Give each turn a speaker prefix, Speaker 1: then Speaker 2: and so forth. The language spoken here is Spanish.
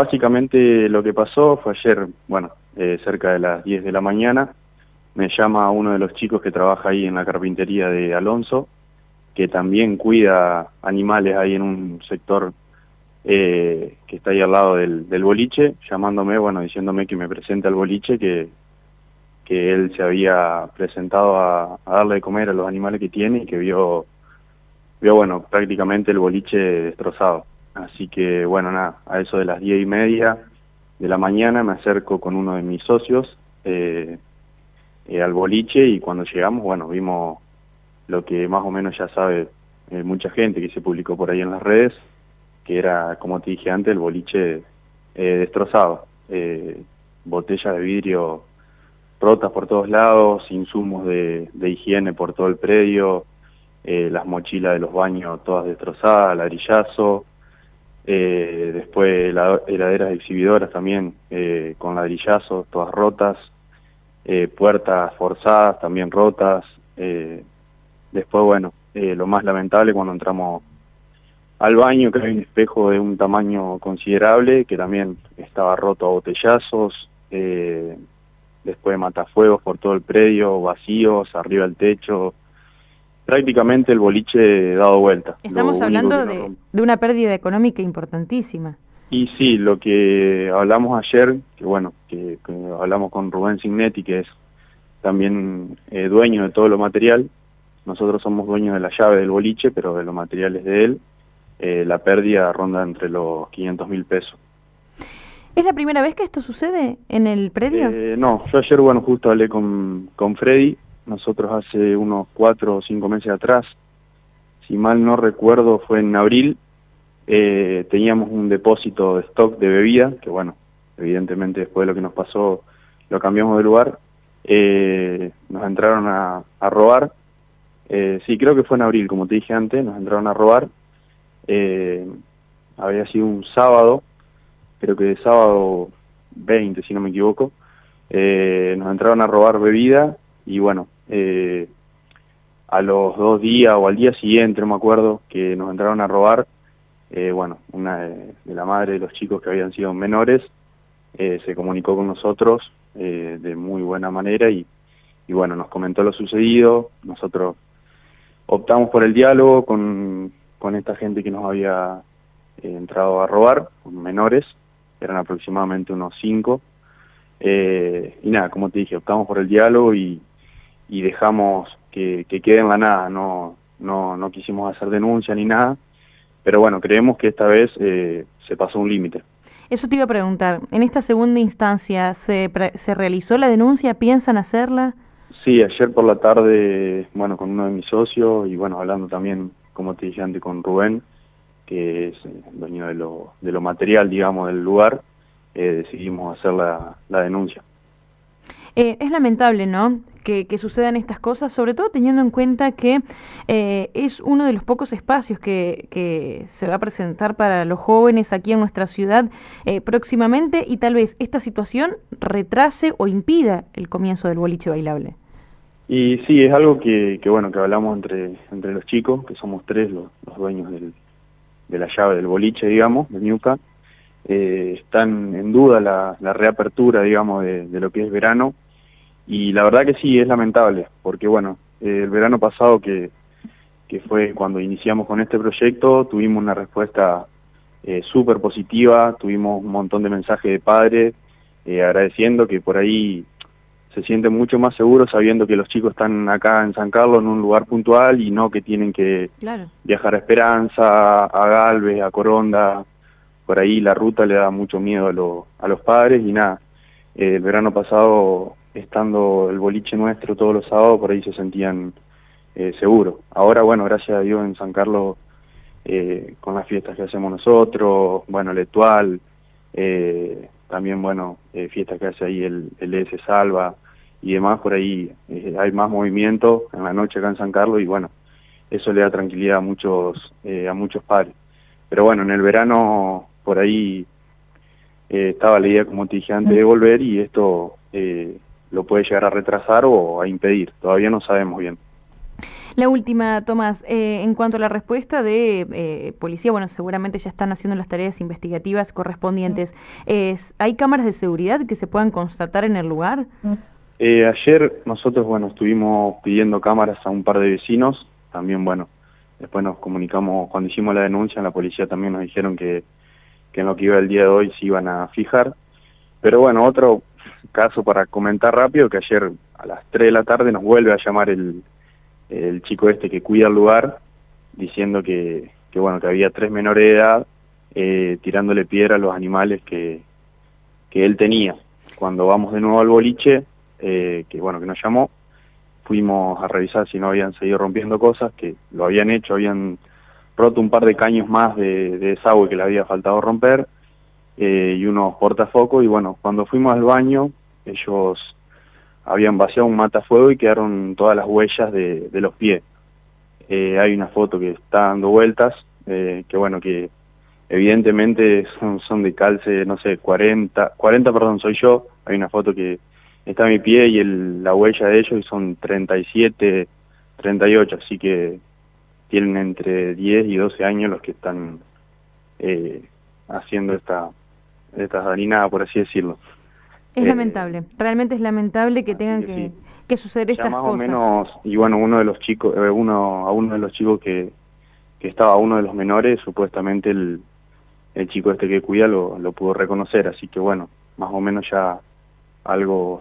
Speaker 1: básicamente lo que pasó fue ayer, bueno, eh, cerca de las 10 de la mañana, me llama uno de los chicos que trabaja ahí en la carpintería de Alonso, que también cuida animales ahí en un sector eh, que está ahí al lado del, boliche, llamándome, bueno, diciéndome que me presente al boliche, que, que él se había presentado a, darle de comer a los animales que tiene y que vio, vio, bueno, prácticamente el boliche destrozado. Así que, bueno, nada, a eso de las diez y media de la mañana me acerco con uno de mis socios eh, eh, al boliche y cuando llegamos, bueno, vimos lo que más o menos ya sabe eh, mucha gente que se publicó por ahí en las redes, que era, como te dije antes, el boliche destrozado. botellas de vidrio rotas por todos lados, insumos de, de higiene por todo el predio, las mochilas de los baños todas destrozadas, ladrillazo, eh, después heladeras exhibidoras también eh, con ladrillazos, todas rotas, eh, puertas forzadas también rotas. Eh, después, bueno, lo más lamentable cuando entramos al baño, que hay un espejo de un tamaño considerable, que también estaba roto a botellazos, después matafuegos por todo el predio, vacíos, arriba del techo, prácticamente el boliche dado vuelta.
Speaker 2: Estamos hablando de, una pérdida económica importantísima.
Speaker 1: Y sí, lo que hablamos ayer, que bueno, que, hablamos con Rubén Signetti, que es también eh, dueño de todo lo material, nosotros somos dueños de la llave del boliche, pero de los materiales de él, eh, la pérdida ronda entre los 500 mil pesos.
Speaker 2: ¿Es la primera vez que esto sucede en el predio?
Speaker 1: Eh, no, yo ayer, bueno, justo hablé con, con Freddy, nosotros hace unos cuatro o cinco meses atrás, si mal no recuerdo fue en abril, eh, teníamos un depósito de stock de bebida, que bueno, evidentemente después de lo que nos pasó lo cambiamos de lugar, eh, nos entraron a, robar, eh, sí, creo que fue en abril, como te dije antes, nos entraron a robar, había sido un sábado, creo que de sábado 20, si no me equivoco, nos entraron a robar bebida y bueno, eh, a los dos días o al día siguiente, no me acuerdo, que nos entraron a robar, eh, bueno, una de, la madre de los chicos que habían sido menores, eh, se comunicó con nosotros de muy buena manera y, y, bueno, nos comentó lo sucedido, nosotros optamos por el diálogo con, con esta gente que nos había entrado a robar, menores, eran aproximadamente unos cinco, y nada, como te dije, optamos por el diálogo y, y dejamos que, quede en la nada, no, no, no quisimos hacer denuncia ni nada, pero bueno, creemos que esta vez eh, se pasó un límite.
Speaker 2: Eso te iba a preguntar, en esta segunda instancia, ¿se, ¿se realizó la denuncia? ¿Piensan hacerla?
Speaker 1: Sí, ayer por la tarde, bueno, con uno de mis socios y bueno, hablando también, como te dije antes, con Rubén, que es dueño de lo, de lo material, digamos, del lugar, eh, decidimos hacer la, la denuncia.
Speaker 2: Eh, es lamentable, ¿no? Que, sucedan estas cosas, sobre todo teniendo en cuenta que eh, es uno de los pocos espacios que, se va a presentar para los jóvenes aquí en nuestra ciudad eh, próximamente y tal vez esta situación retrase o impida el comienzo del boliche bailable.
Speaker 1: Y sí, es algo que, bueno, que hablamos entre, entre los chicos, que somos tres los, dueños de la llave del boliche, digamos, de Ñuca, eh, están en duda la, reapertura, digamos, de, lo que es verano, y la verdad que sí, es lamentable, porque bueno, el verano pasado que, que fue cuando iniciamos con este proyecto, tuvimos una respuesta eh, súper positiva, tuvimos un montón de mensajes de padres eh, agradeciendo que por ahí se sienten mucho más seguros sabiendo que los chicos están acá en San Carlos en un lugar puntual y no que tienen que viajar a Esperanza, a Galvez, a Coronda, por ahí la ruta le da mucho miedo a, los padres y nada, eh, el verano pasado estando el boliche nuestro todos los sábados por ahí se sentían eh, seguros. Ahora bueno, gracias a Dios en San Carlos eh, con las fiestas que hacemos nosotros, bueno, el Etual, también bueno, fiestas que hace ahí el, el Salva y demás, por ahí hay más movimiento en la noche acá en San Carlos y bueno, eso le da tranquilidad a muchos, a muchos padres. Pero bueno, en el verano por ahí eh, estaba la idea, como te dije antes, de volver y esto eh, lo puede llegar a retrasar o a impedir. Todavía no sabemos bien.
Speaker 2: La última, Tomás, eh, en cuanto a la respuesta de eh, policía, bueno, seguramente ya están haciendo las tareas investigativas correspondientes. Es, ¿Hay cámaras de seguridad que se puedan constatar en el lugar?
Speaker 1: Eh, ayer nosotros, bueno, estuvimos pidiendo cámaras a un par de vecinos, también, bueno, después nos comunicamos, cuando hicimos la denuncia, en la policía también nos dijeron que, que en lo que iba el día de hoy se iban a fijar. Pero bueno, otro caso para comentar rápido, que ayer a las 3 de la tarde nos vuelve a llamar el, el chico este que cuida el lugar, diciendo que, que bueno, que había tres menores de edad eh, tirándole piedra a los animales que, que él tenía. Cuando vamos de nuevo al boliche, eh, que bueno, que nos llamó, fuimos a revisar si no habían seguido rompiendo cosas, que lo habían hecho, habían roto un par de caños más de, de desagüe que le había faltado romper, eh, y unos portafocos, y bueno, cuando fuimos al baño, ellos habían vaciado un matafuego y quedaron todas las huellas de, los pies. Eh, hay una foto que está dando vueltas, eh, que bueno, que evidentemente son, son de calce, no sé, 40, 40, perdón, soy yo, hay una foto que está mi pie y el, la huella de ellos y son 37, 38, así que tienen entre 10 y 12 años los que están eh, haciendo esta, esta dañinada, por así decirlo.
Speaker 2: Es eh, lamentable, realmente es lamentable que tengan que, que, suceder estas
Speaker 1: más
Speaker 2: cosas.
Speaker 1: o menos, y bueno, uno de los chicos, eh, uno a uno de los chicos que, que estaba, uno de los menores, supuestamente el, el chico este que cuida lo, lo pudo reconocer, así que bueno, más o menos ya algo